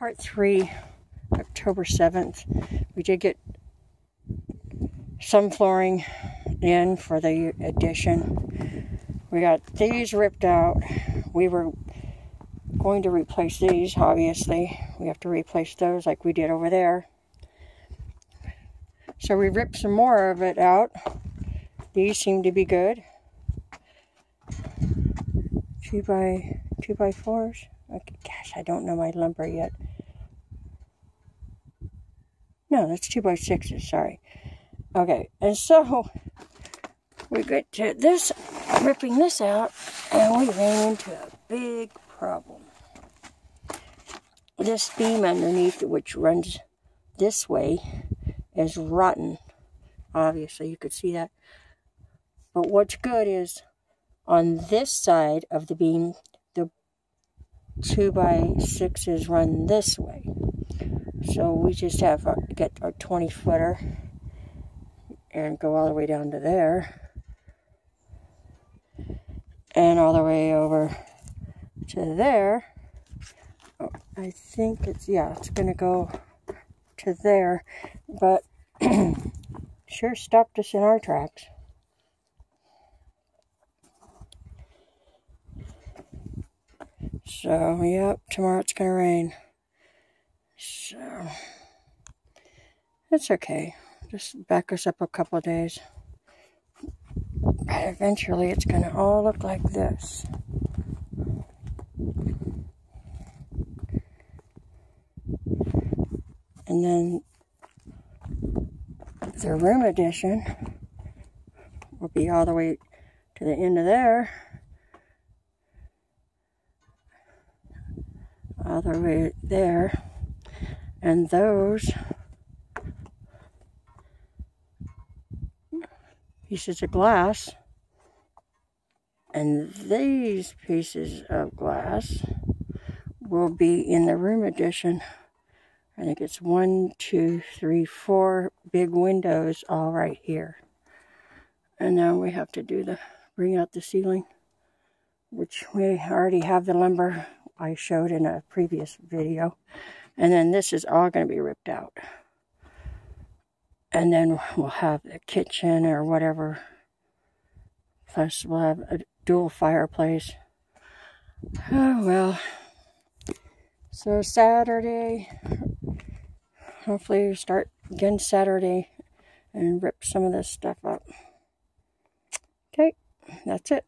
part three, October 7th. We did get some flooring in for the addition. We got these ripped out. We were going to replace these, obviously. We have to replace those like we did over there. So we ripped some more of it out. These seem to be good. Two by two by fours. Okay, gosh, I don't know my lumber yet. No, that's two by sixes, sorry. Okay, and so we get to this, ripping this out, and we ran into a big problem. This beam underneath, which runs this way, is rotten. Obviously, you could see that. But what's good is on this side of the beam, the two by sixes run this way. So we just have to get our 20 footer and go all the way down to there and all the way over to there. Oh, I think it's, yeah, it's going to go to there, but sure stopped us in our tracks. So, yep, tomorrow it's going to rain. So, it's okay. Just back us up a couple days. But eventually it's going to all look like this. And then the room addition will be all the way to the end of there. All the way there. And those pieces of glass and these pieces of glass will be in the room addition. I think it's one, two, three, four big windows all right here. And now we have to do the, bring out the ceiling, which we already have the lumber I showed in a previous video. And then this is all going to be ripped out. And then we'll have the kitchen or whatever. Plus we'll have a dual fireplace. Oh, well. So Saturday, hopefully we start again Saturday and rip some of this stuff up. Okay, that's it.